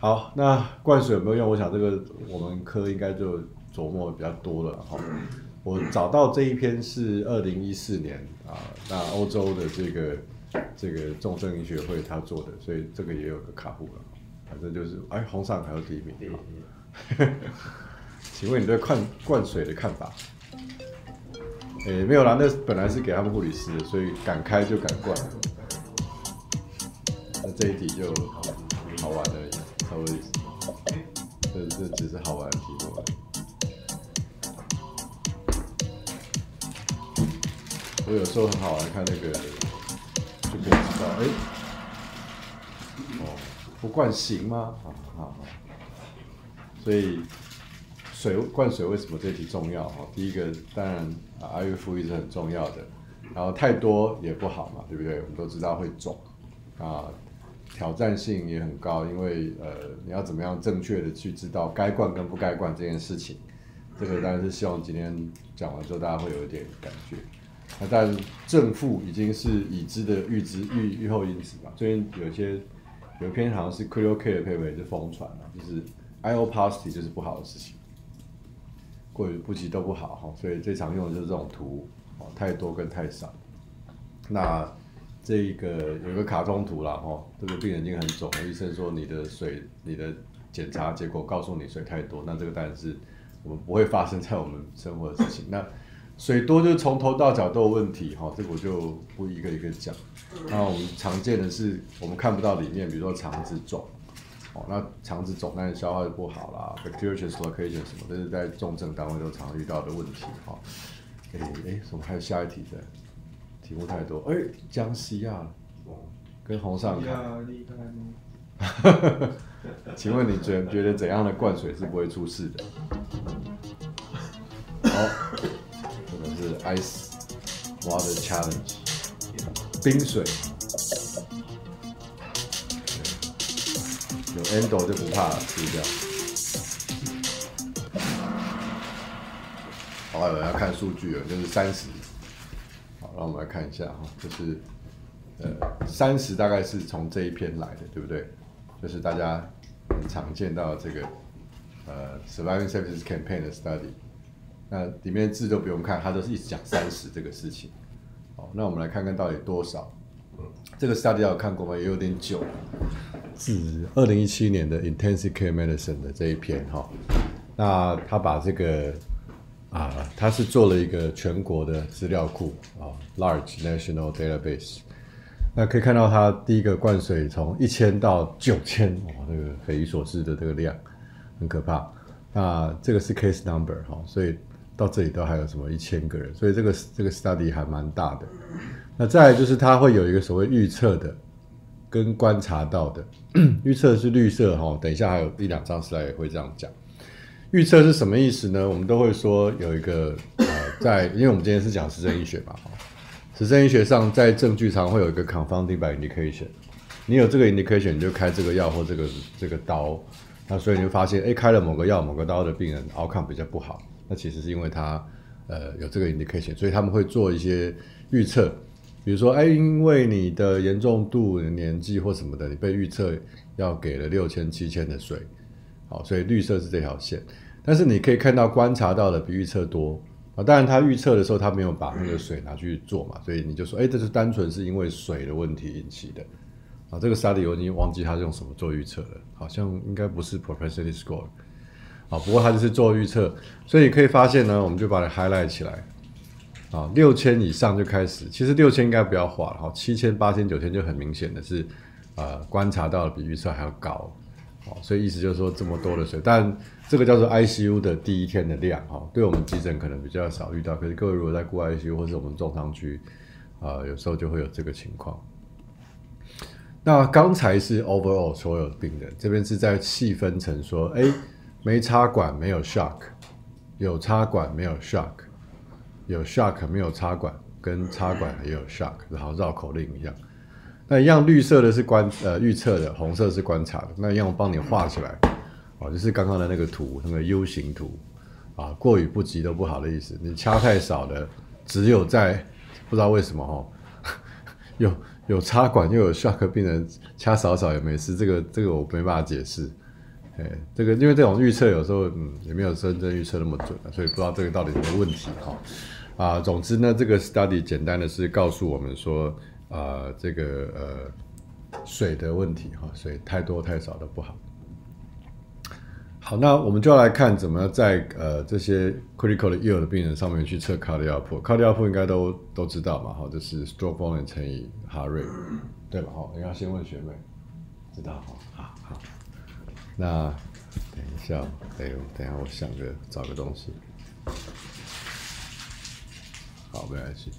好，那灌水有没有用？我想这个我们科应该就琢磨比较多了哈。我找到这一篇是二零一四年啊，那欧洲的这个这个众生医学会他做的，所以这个也有个卡布了。反正就是哎，红上还有第一名。请问你对灌灌水的看法？诶，没有啦，那本来是给他们护理师的，所以敢开就敢灌。那这一题就好玩而已，我有时候很好玩，看那个就可以知道，哎，哦，不灌行吗？好好好。所以水灌水为什么这题重要？哈，第一个当然啊，阿育富裕是很重要的，然后太多也不好嘛，对不对？我们都知道会肿啊。挑战性也很高，因为呃，你要怎么样正确的去知道该灌跟不该灌这件事情，这个当然是希望今天讲完之后大家会有一点感觉。那但正负已经是已知的预知预预后因子吧。最近有些有一篇好像是 Critical Care 的 paper 是疯传了，就是 IO positive 就是不好的事情，过于不及都不好哈。所以最常用的就是这种图哦，太多跟太少。那这个有个卡通图啦，哈，这个病人已经很肿了。医生说你的水，你的检查结果告诉你水太多，那这个当然是我们不会发生在我们生活的事情。那水多就从头到脚都有问题，哈，这个我就不一个一个讲。那我们常见的是我们看不到里面，比如说肠子肿，哦，那肠子肿，那消化就不好啦，bacterial dislocation 什么，这是在重症单位都常遇到的问题，哈。哎哎，怎么还有下一题的？题目太多，哎，江西啊，跟洪上凯，请问你觉觉得怎样的灌水是不会出事的？好，这个是 Ice Water Challenge，冰水，有 endo 就不怕了，是这样。好，我要看数据了，就是三十。好让我们来看一下哈，就是呃三十大概是从这一篇来的，对不对？就是大家很常见到这个呃 surviving services campaign 的 study，那里面字都不用看，它都是一直讲三十这个事情。好，那我们来看看到底多少？这个 study 有看过吗？也有点久，是二零一七年的 intensive care medicine 的这一篇哈。那他把这个啊，他是做了一个全国的资料库啊，large national database。那可以看到，他第一个灌水从一千到九千，哇，这个匪夷所思的这个量，很可怕。那这个是 case number 哈，所以到这里都还有什么一千个人，所以这个这个 study 还蛮大的。那再来就是它会有一个所谓预测的跟观察到的，预测是绿色哈，等一下还有一两张 slide 会这样讲。预测是什么意思呢？我们都会说有一个呃，在因为我们今天是讲实证医学嘛，实证医学上在证据上会有一个 confounding by indication，你有这个 indication 你就开这个药或这个这个刀，那所以你会发现，哎，开了某个药某个刀的病人 outcome 比较不好，那其实是因为他呃有这个 indication，所以他们会做一些预测，比如说，哎，因为你的严重度、年纪或什么的，你被预测要给了六千七千的水。好，所以绿色是这条线，但是你可以看到观察到的比预测多啊。当然，他预测的时候他没有把那个水拿去做嘛，所以你就说，哎，这是单纯是因为水的问题引起的啊。这个 study 我已经忘记他是用什么做预测了，好像应该不是 propensity score 啊。不过他就是做预测，所以可以发现呢，我们就把它 highlight 起来啊，六千以上就开始，其实六千应该不要画了，好，七千、八千、九千就很明显的是，呃，观察到的比预测还要高。好，所以意思就是说这么多的水，但这个叫做 ICU 的第一天的量哈，对我们急诊可能比较少遇到，可是各位如果在过 ICU 或是我们重伤区，啊，有时候就会有这个情况。那刚才是 overall 所有病人，这边是在细分成说，哎，没插管没有 shock，有插管没有 shock，有 shock 没有插管，跟插管也有 shock，然后绕口令一样。那一样绿色的是观呃预测的，红色是观察的。那一样我帮你画起来，哦，就是刚刚的那个图，那个 U 型图，啊，过与不及都不好的意思。你掐太少了，只有在不知道为什么哈，有有插管又有 shock 病人掐少少也没事，这个这个我没办法解释。哎，这个因为这种预测有时候嗯也没有真正预测那么准，所以不知道这个到底什么问题哈。啊，总之呢，这个 study 简单的是告诉我们说，啊，这个呃水的问题哈，水太多太少都不好。好，那我们就要来看怎么在呃这些 critical 的 ill 的病人上面去测 cardiac output。cardiac output 应该都都知道嘛，哈，就是 stroke volume 乘以 heart rate，对吧？哈，应该先问学妹，知道哈？好好。那等一下，哎，等下我想个找个东西。好，没关系。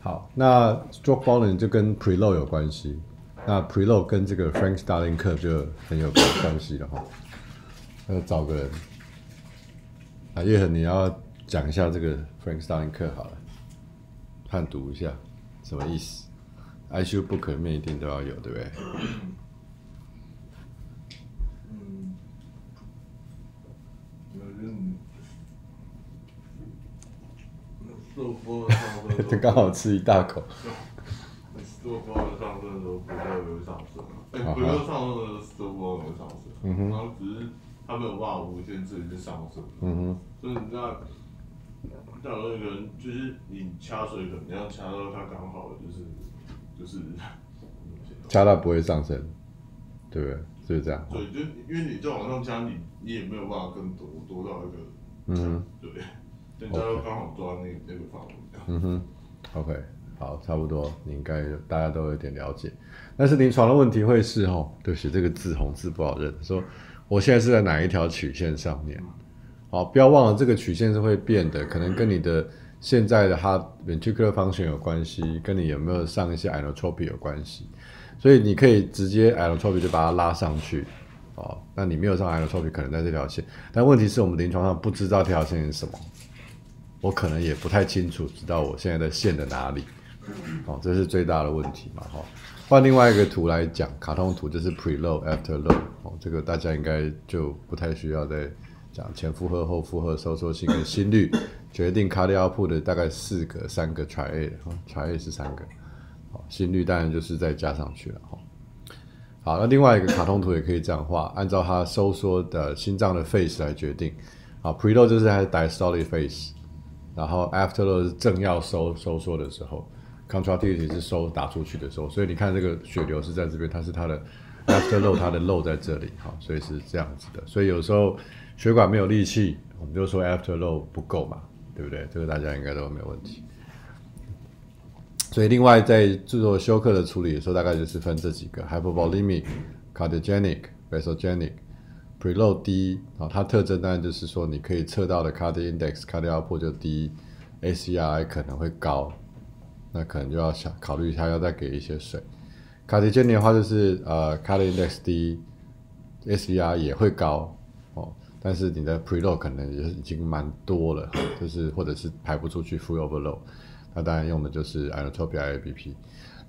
好，那 stroke volume 就跟 preload 有关系。那 preload 跟这个 Frank Starling 课就很有关系了哈。要找个人啊，叶恒，你要讲一下这个 Frank Starling 课好了，判读一下什么意思？ICU book 里面一定都要有，对不对？嗯，他刚好吃一大口。做波的上升的时候，不会有上升，哎，不要上升的时候，做波会上升，然后只是。他没有办法无限制去上升，嗯哼，所以你知道，假如那个人就是你掐水可能要掐到他刚好就是就是 掐到不会上升，对不对？就是这样。对，就因为你在往上掐，你你也没有办法更多多到一个，嗯，对，人家都刚好抓那那个范围。嗯哼，OK，好，差不多，你应该大家都有点了解。但是临床的问题会是哦，对不起，这个字红字不好认，说。我现在是在哪一条曲线上面？好，不要忘了这个曲线是会变的，可能跟你的现在的 heart ventricular function 有关系，跟你有没有上一些 inotropy 有关系。所以你可以直接 inotropy 就把它拉上去，哦，那你没有上 inotropy 可能在这条线，但问题是我们临床上不知道这条线是什么，我可能也不太清楚知道我现在的线的哪里，哦，这是最大的问题嘛，哈。换另外一个图来讲，卡通图就是 preload after load 哦，这个大家应该就不太需要再讲前负荷、后负荷、收缩性跟心率，决定 cardiac output 的大概四个、三个 triad 哈，triad 是三个，好，心率当然就是再加上去了哈。好，那另外一个卡通图也可以这样画，按照它收缩的心脏的 phase 来决定，好，preload 就是它的 diastolic phase，然后 after load 是正要收收缩的时候。Contractility 是收打出去的时候，所以你看这个血流是在这边，它是它的 after load，它的 load 在这里，哈，所以是这样子的。所以有时候血管没有力气，我们就说 after load 不够嘛，对不对？这个大家应该都没有问题。所以另外在制作休克的处理的时候，大概就是分这几个：hypovolemic、cardiogenic、vasogenic、preload 低，啊，它特征当然就是说你可以测到的 cardiac index、cardiac output 就低，ACRI 可能会高。那可能就要想考虑一下，要再给一些水。卡迪坚尼的话就是呃，cardiac index 低，SVR 也会高哦，但是你的 preload 可能也已经蛮多了，就是或者是排不出去 full overload，那当然用的就是 inotropy IABP。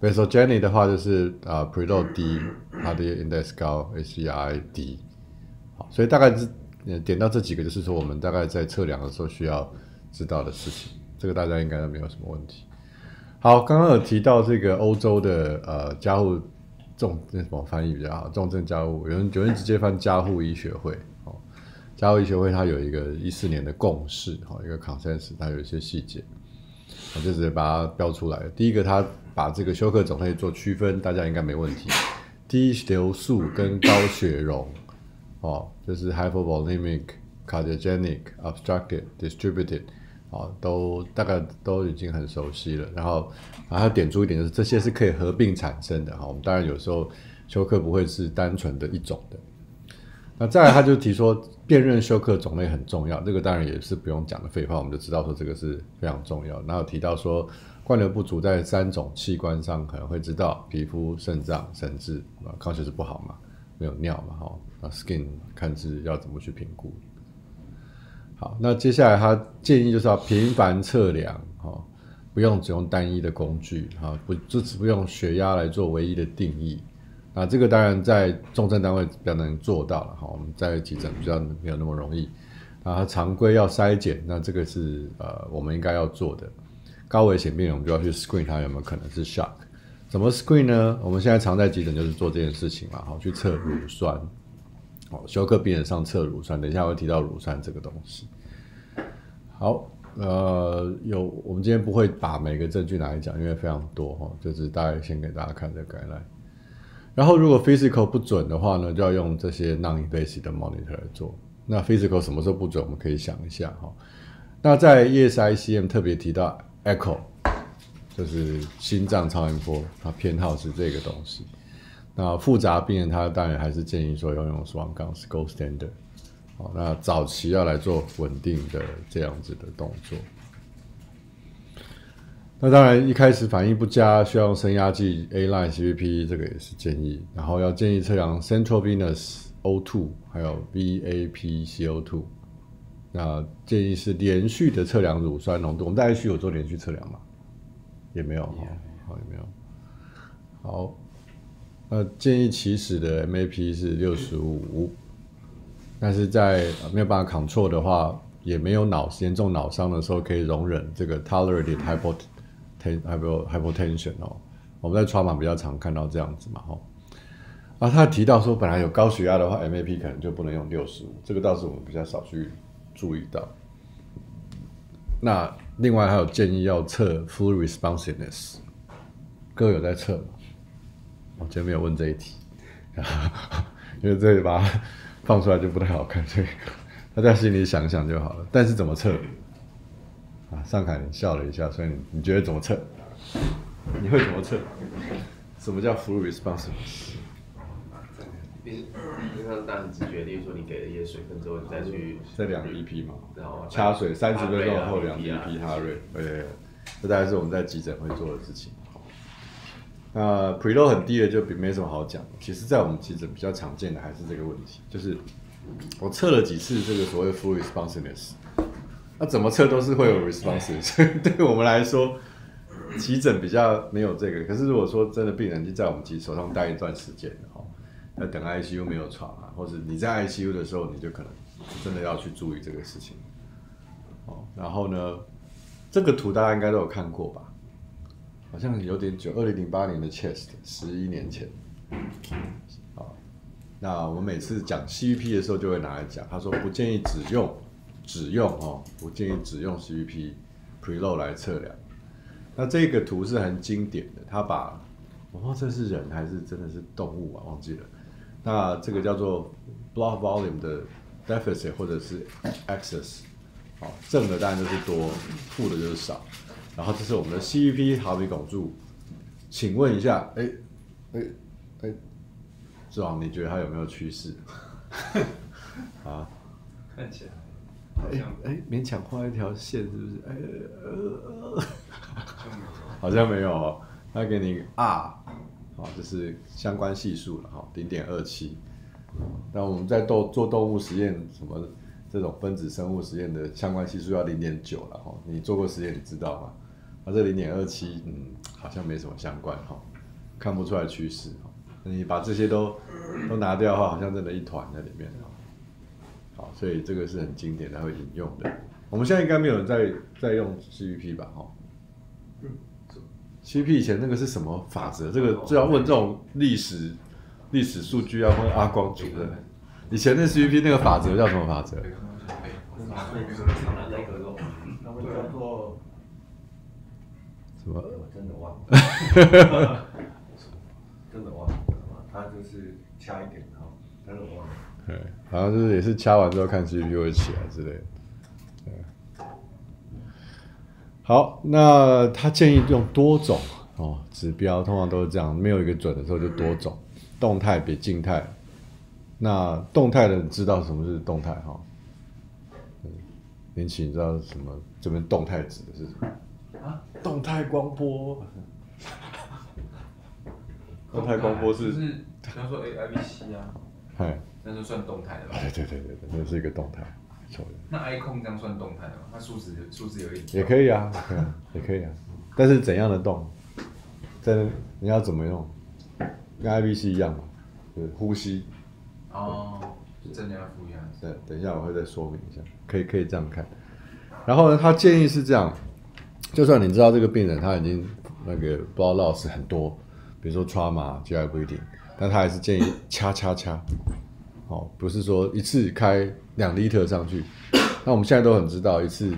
Vasogenic 的话就是呃 Preload 低 c a r Index 高，SVR 低。好，所以大概是点到这几个，就是说我们大概在测量的时候需要知道的事情，这个大家应该都没有什么问题。好，刚刚有提到这个欧洲的呃加护重那什么翻译比较好，重症加护，有人有人直接翻加护医学会哦，加护医学会它有一个一四年的共识哈，一个 consensus，它有一些细节，我就直接把它标出来。第一个，它把这个休克种类做区分，大家应该没问题。低流速跟高血容哦，就是 hypovolemic、cardiogenic、obstructed、distributed。哦，都大概都已经很熟悉了。然后，然后点出一点就是，这些是可以合并产生的哈。我们当然有时候休克不会是单纯的一种的。那再来，他就提说辨认休克种类很重要，这个当然也是不用讲的废话，我们就知道说这个是非常重要。然后提到说灌流不足在三种器官上可能会知道，皮肤、肾脏、神志啊，康血是不好嘛，没有尿嘛，哈，那 skin 看是要怎么去评估。好，那接下来他建议就是要频繁测量，哈，不用只用单一的工具，哈，不就只不用血压来做唯一的定义。那这个当然在重症单位比较能做到了，哈，我们在急诊比较没有那么容易。啊，常规要筛检，那这个是呃我们应该要做的。高危险病人我们就要去 screen 他有没有可能是 shock。怎么 screen 呢？我们现在常在急诊就是做这件事情嘛，好，去测乳酸。哦，休克病人上测乳酸，等一下会提到乳酸这个东西。好，呃，有我们今天不会把每个证据拿来讲，因为非常多哈，就是大概先给大家看这个概念。然后如果 physical 不准的话呢，就要用这些 non-invasive 的 monitor 来做。那 physical 什么时候不准？我们可以想一下哈。那在 ESICM 特别提到 echo，就是心脏超音波，它偏好是这个东西。那复杂病人他当然还是建议说要用双杠 gold standard。好，那早期要来做稳定的这样子的动作。那当然一开始反应不佳，需要用升压剂 A line CVP，这个也是建议。然后要建议测量 central venous O2，还有 VAP CO2。那建议是连续的测量乳酸浓度。我们大概需有做连续测量吗？也没有哈，好也没有。好。呃，建议起始的 MAP 是六十五，但是在没有办法 control 的话，也没有脑严重脑伤的时候，可以容忍这个 tolerated hypotension 哦。我们在川马比较常看到这样子嘛，哈。啊，他提到说，本来有高血压的话，MAP 可能就不能用六十五，这个倒是我们比较少去注意到。那另外还有建议要测 full responsiveness，各位有在测吗？我今天没有问这一题，因为这里把它放出来就不太好看，所以大家心里想想就好了。但是怎么测？啊，上海你笑了一下，所以你你觉得怎么测？你会怎么测？什么叫 full response？因为它是单很直觉，例如说你给了一些水分之后，你再去再量 BP 嘛，然后掐水三十分钟后量 BP 哈瑞，对，这大概是我们在急诊会做的事情。那 preload 很低的就比没什么好讲。其实，在我们急诊比较常见的还是这个问题，就是我测了几次这个所谓 full responsiveness，那怎么测都是会有 response，所以对我们来说，急诊比较没有这个。可是如果说真的病人就在我们急手上待一段时间的哈，那等 ICU 没有床啊，或者你在 ICU 的时候，你就可能真的要去注意这个事情。哦，然后呢，这个图大家应该都有看过吧？好像有点久，二零零八年的 chest，十一年前。好，那我们每次讲 CVP 的时候，就会拿来讲。他说不建议只用，只用哦，不建议只用 CVP preload 来测量。那这个图是很经典的，他把，我忘这是人还是真的是动物啊？忘记了。那这个叫做 blood volume 的 deficit 或者是 excess，好，正的当然就是多，负的就是少。然后这是我们的 CVP 好比汞柱，请问一下，哎，哎，哎，志王，你觉得它有没有趋势？啊？看起来好像哎，勉强画一条线是不是？哎，呃，好像没有哦。它给你 R，好，这是相关系数了哈，零点二七。那我们在动做动物实验，什么这种分子生物实验的相关系数要零点九了哈。你做过实验，你知道吗？啊，这零点二七，嗯，好像没什么相关哈，看不出来趋势哈。你把这些都都拿掉的话，好像真的一团在里面哈。好，所以这个是很经典的会引用的。我们现在应该没有人在在用 CVP 吧？哈。CVP 以前那个是什么法则？这个就要问这种历史历史数据，要问阿光主任。以前那 CVP 那个法则叫什么法则？什么？我真的忘了，真的忘了，他就是掐一点，哈，真的忘了。对，好像就是也是掐完之后看 CPU 会起来之类的。对，好，那他建议用多种哦指标，通常都是这样，没有一个准的时候就多种，动态比静态。那动态的知道什么是动态哈？嗯，林奇，你知道什么？这边动态指的是什么？啊，动态光波，动态光波是，就是，比方说 A I B C 啊，哎，那就算动态的吧？对对对对对，那是一个动态，错的。那 I 控这样算动态吗？那数值数字有一点，也可以啊，也可以啊，但是怎样的动，在你要怎么用，跟 I B C 一样嘛，就是呼吸。哦，增加负压。对，等一下我会再说明一下，可以可以这样看。然后呢，他建议是这样。就算你知道这个病人他已经那个 blood loss 很多，比如说 trauma GI bleeding，但他还是建议掐掐掐，哦，不是说一次开两 liter 上去。那我们现在都很知道，一次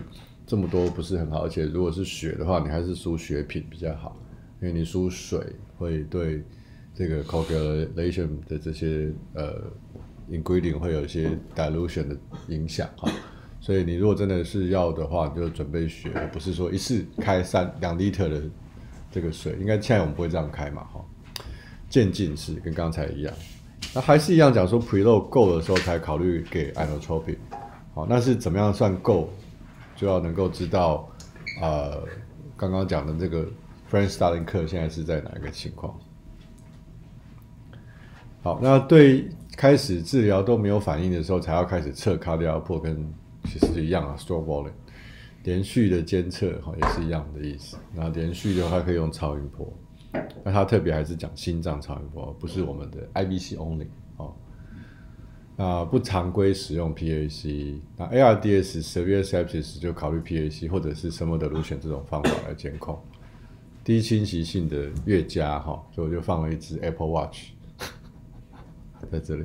这么多不是很好，而且如果是血的话，你还是输血品比较好，因为你输水会对这个 coagulation 的这些呃 ingredient 会有一些 dilution 的影响哈。所以你如果真的是要的话，你就准备血，不是说一次开三两 liter 的这个水。应该现在我们不会这样开嘛，哈，渐进式跟刚才一样。那还是一样讲说 preload 够的时候才考虑给 inotropic。好，那是怎么样算够？就要能够知道，呃，刚刚讲的这个 friend starting 课现在是在哪一个情况？好，那对开始治疗都没有反应的时候，才要开始测 cardiac output 跟。其实是一样啊，stroke volume，连续的监测哈也是一样的意思。那连续的话可以用超音波，那它特别还是讲心脏超音波，不是我们的 IBC only 哦。那不常规使用 PAC，那 ARDS severe sepsis 就考虑 PAC 或者是什么的路选这种方法来监控。低侵袭性的越佳哈，所以我就放了一只 Apple Watch 在这里。